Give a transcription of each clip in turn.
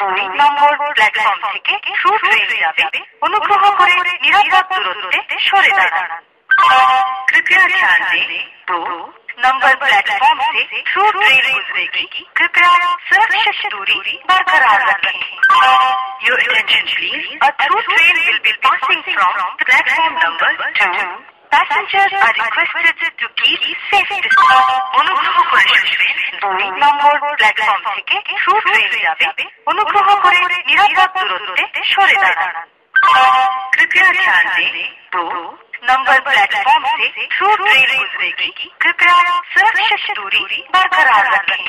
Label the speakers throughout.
Speaker 1: দুই number platform থেকে through train যাবে অনুগ্রহ করে নিরাপদ দূরত্বে সরে দাঁড়ান कृपया ध्यान दें दो नंबर प्लेटफॉर्म से थ्रू ट्रेन गुजरेगी कृपया सुरक्षित दूरी बरकरार रखें your attention please a through train will be passing from platform number two Passengers are requested to keep safe distance. অনুগ্রহ করে শুনবেন দুই নম্বর প্ল্যাটফর্ম থেকে থ্রু ট্রেন যাবে অনুগ্রহ করে নিরাপদ দূরত্বে সরে দাঁড়ান कृपया ध्यान दें दो नंबर प्लेटफॉर्म से थ्रू ट्रेन गुजरेगी कृपया सुरक्षित दूरी बरकरार रखें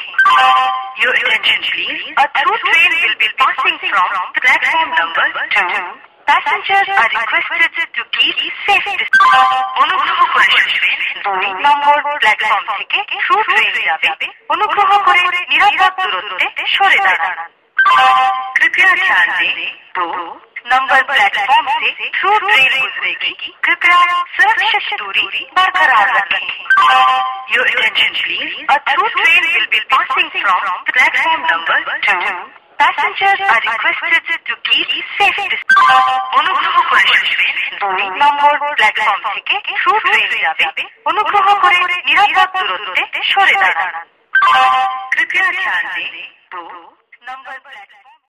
Speaker 1: your attention please a through train will be passing from platform number two Passengers are requested to keep safe distance. অনুগ্রহ করে শুনবেন দুই নম্বর প্ল্যাটফর্ম থেকে থ্রু ট্রেন যাবে অনুগ্রহ করে নিরাপদ দূরত্বে সরে দাঁড়ান कृपया ध्यान दें दो नंबर प्लेटफॉर्म से थ्रू ट्रेन गुजरेगी कृपया सुरक्षित दूरी बरकरार रखें your attention please a through train will be passing from platform number two Passengers are requested to keep safe distance. অনুগ্রহ করে শুনবেন দুই নম্বর প্ল্যাটফর্ম থেকে থ্রু ট্রেন যাবে অনুগ্রহ করে নিরাপদ দূরত্বে সরে দাঁড়ান कृपया ध्यान दें दो नंबर प्लेटफॉर्म